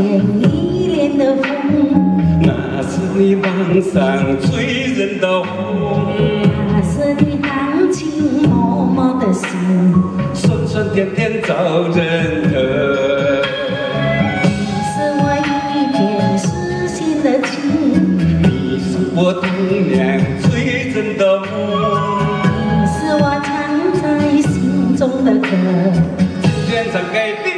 依恋的风那是你网上醉人的红那是你含情脉脉的心酸酸甜甜招人疼你是我一片痴心的情你是我童年最真的梦。你是我藏在心中的歌。今天唱给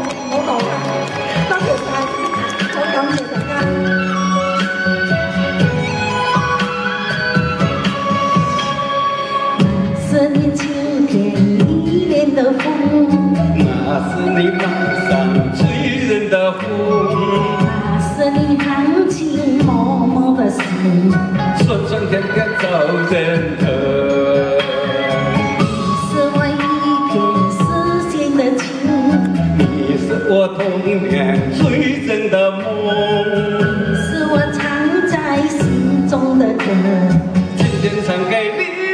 哋冇冇到㗎，多謝晒，好感謝大家。那是你秋天依恋的風，那是你马上吹人的风，那是你含情脈脈的心。酸酸甜甜招人疼。童年最真的梦，是我藏在心中的歌，天天唱给你。